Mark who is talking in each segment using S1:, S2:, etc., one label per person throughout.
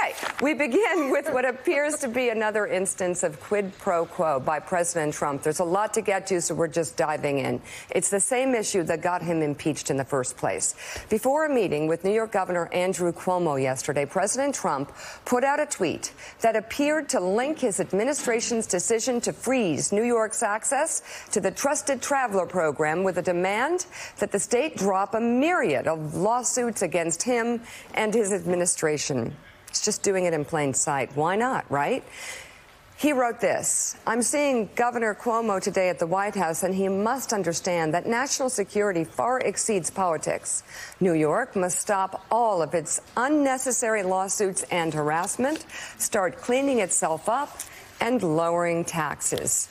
S1: Okay, we begin with what appears to be another instance of quid pro quo by President Trump. There's a lot to get to, so we're just diving in. It's the same issue that got him impeached in the first place. Before a meeting with New York Governor Andrew Cuomo yesterday, President Trump put out a tweet that appeared to link his administration's decision to freeze New York's access to the Trusted Traveler program with a demand that the state drop a myriad of lawsuits against him and his administration. It's just doing it in plain sight. Why not, right? He wrote this I'm seeing Governor Cuomo today at the White House, and he must understand that national security far exceeds politics. New York must stop all of its unnecessary lawsuits and harassment, start cleaning itself up, and lowering taxes.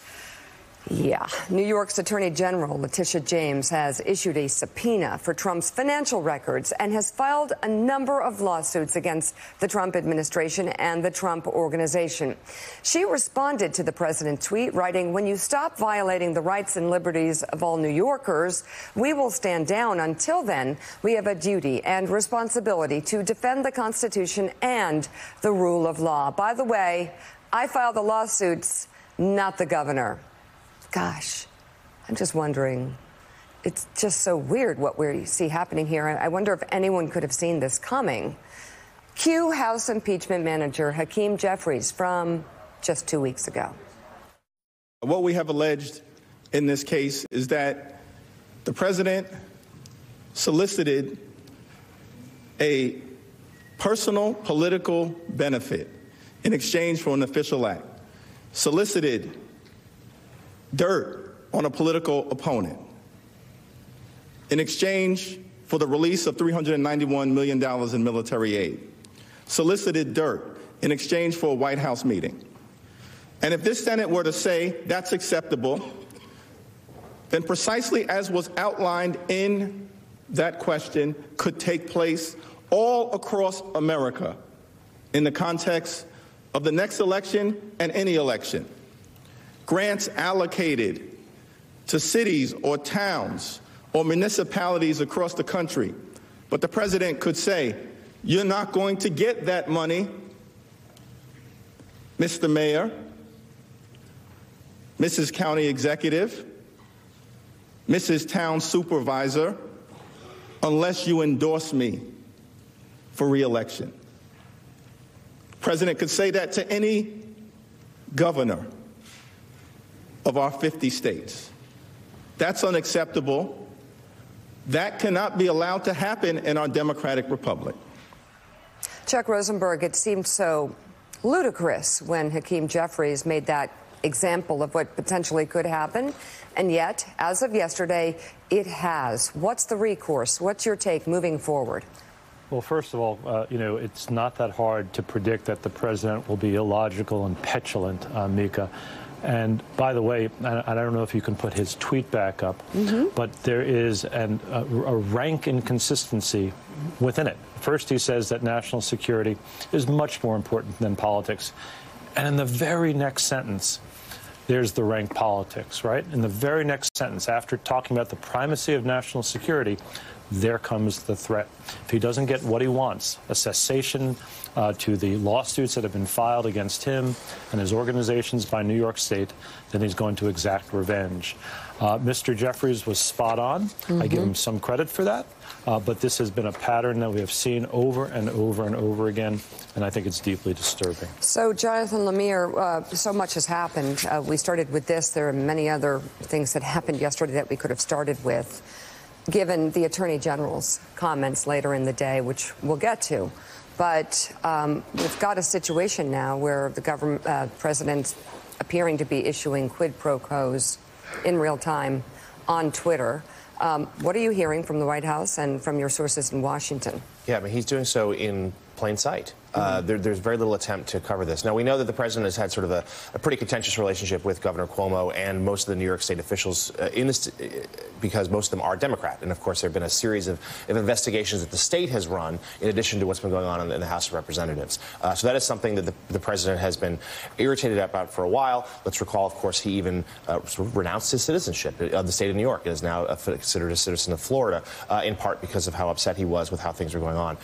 S1: Yeah. New York's Attorney General Letitia James has issued a subpoena for Trump's financial records and has filed a number of lawsuits against the Trump administration and the Trump organization. She responded to the president's tweet, writing, When you stop violating the rights and liberties of all New Yorkers, we will stand down. Until then, we have a duty and responsibility to defend the Constitution and the rule of law. By the way, I filed the lawsuits, not the governor gosh, I'm just wondering. It's just so weird what we see happening here. I wonder if anyone could have seen this coming. Q House impeachment manager Hakeem Jeffries from just two weeks ago.
S2: What we have alleged in this case is that the president solicited a personal political benefit in exchange for an official act, solicited dirt on a political opponent. In exchange for the release of $391 million in military aid, solicited dirt in exchange for a White House meeting. And if this Senate were to say that's acceptable, then precisely as was outlined in that question could take place all across America in the context of the next election and any election grants allocated to cities or towns or municipalities across the country. But the president could say, You're not going to get that money, Mr. Mayor, Mrs. County Executive, Mrs. Town Supervisor, unless you endorse me for reelection. The president could say that to any governor of our 50 states. That's unacceptable. That cannot be allowed to happen in our democratic republic.
S1: Chuck Rosenberg, it seemed so ludicrous when Hakeem Jeffries made that example of what potentially could happen. And yet, as of yesterday, it has. What's the recourse? What's your take moving forward?
S3: Well, first of all, uh, you know, it's not that hard to predict that the president will be illogical and petulant, uh, Mika. And by the way, I don't know if you can put his tweet back up, mm-hmm. but there is an, a, a rank inconsistency within it. First, he says that national security is much more important than politics. And in the very next sentence, there's the rank politics, right? In the very next sentence, after talking about the primacy of national security, there comes the threat. If he doesn't get what he wants, a cessation uh, to the lawsuits that have been filed against him and his organizations by New York State, then he's going to exact revenge. Uh, Mr. Jeffries was spot on. Mm-hmm. I give him some credit for that. Uh, but this has been a pattern that we have seen over and over and over again, and I think it's deeply disturbing.
S1: So, Jonathan Lemire, uh, so much has happened. Uh, we started with this. There are many other things that happened yesterday that we could have started with given the Attorney General's comments later in the day, which we'll get to. But um, we've got a situation now where the government uh, president's appearing to be issuing quid pro quos in real time on Twitter. Um, what are you hearing from the White House and from your sources in Washington?
S4: Yeah, I mean, he's doing so in plain sight. Uh, there, there's very little attempt to cover this. Now, we know that the president has had sort of a, a pretty contentious relationship with Governor Cuomo and most of the New York State officials uh, in this, uh, because most of them are Democrat. And of course, there have been a series of, of, investigations that the state has run in addition to what's been going on in, in the House of Representatives. Uh, so that is something that the, the, president has been irritated about for a while. Let's recall, of course, he even uh, sort of renounced his citizenship of the state of New York and is now considered a citizen of Florida, uh, in part because of how upset he was with how things were going on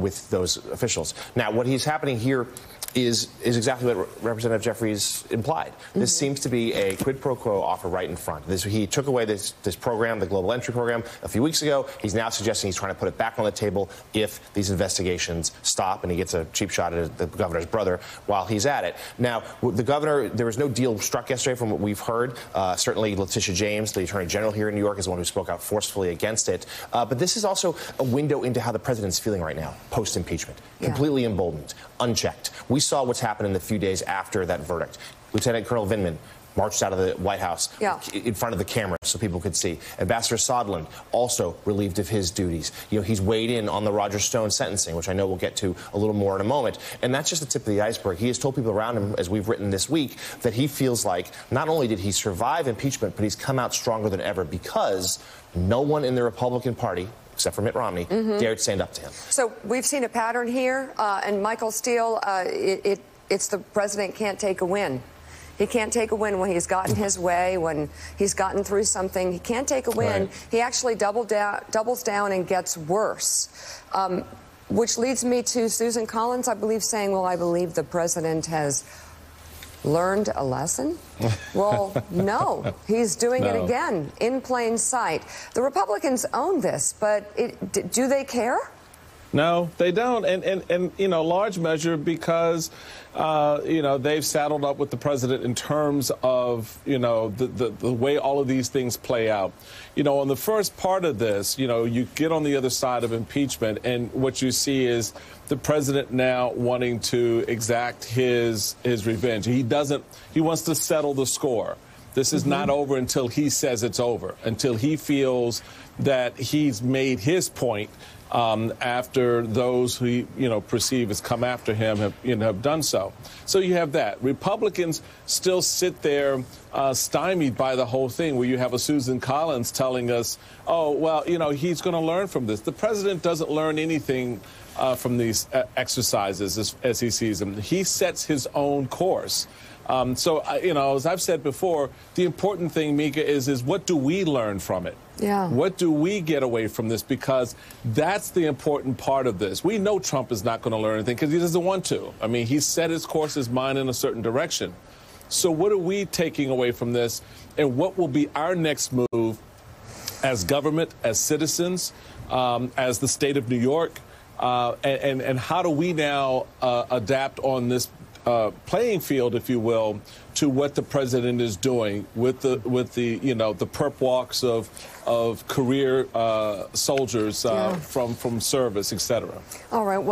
S4: with those officials. Now, what is happening here is is exactly what Representative Jeffries implied. This mm-hmm. seems to be a quid pro quo offer right in front. This, he took away this, this program, the Global Entry Program, a few weeks ago. He's now suggesting he's trying to put it back on the table if these investigations stop, and he gets a cheap shot at the governor's brother while he's at it. Now, the governor, there was no deal struck yesterday from what we've heard. Uh, certainly, Letitia James, the attorney general here in New York, is the one who spoke out forcefully against it. Uh, but this is also a window into how the president's feeling right now, post impeachment, yeah. completely emboldened, unchecked. We saw what's happened in the few days after that verdict. Lieutenant Colonel Vindman marched out of the White House yeah. in front of the camera so people could see. Ambassador Sondland also relieved of his duties. You know, he's weighed in on the Roger Stone sentencing, which I know we'll get to a little more in a moment. And that's just the tip of the iceberg. He has told people around him, as we've written this week, that he feels like not only did he survive impeachment, but he's come out stronger than ever because no one in the Republican Party except for Mitt Romney, mm-hmm. dared stand up to him.
S1: So we've seen a pattern here, uh, and Michael Steele, uh, it, it, it's the president can't take a win. He can't take a win when he's gotten his way, when he's gotten through something. He can't take a win. Right. He actually double down, doubles down and gets worse. Um, which leads me to Susan Collins, I believe, saying, Well, I believe the president has learned a lesson? well, no, he's doing no. it again in plain sight. The Republicans own this, but it, do they care?
S5: No, they don't, and and and you know, large measure because uh, you know they've saddled up with the president in terms of you know the, the the way all of these things play out. You know, on the first part of this, you know, you get on the other side of impeachment, and what you see is the president now wanting to exact his his revenge. He doesn't. He wants to settle the score. This is mm-hmm. not over until he says it's over, until he feels that he's made his point um, after those who you know perceive as come after him have you know have done so. So you have that. Republicans still sit there uh, stymied by the whole thing, where you have a Susan Collins telling us, "Oh, well, you know, he's going to learn from this." The president doesn't learn anything. Uh, from these uh, exercises as, as he sees them. He sets his own course. Um, so, uh, you know, as I've said before, the important thing, Mika, is is what do we learn from it?
S1: Yeah.
S5: What do we get away from this? Because that's the important part of this. We know Trump is not going to learn anything because he doesn't want to. I mean, he's set his course, his mind in a certain direction. So, what are we taking away from this? And what will be our next move as government, as citizens, um, as the state of New York? Uh, and, and, and, how do we now uh, adapt on this uh, playing field, if you will, to what the president is doing with the with the you know the perp walks of of career uh, soldiers uh, yeah. from from service, et cetera.
S1: All right. Well.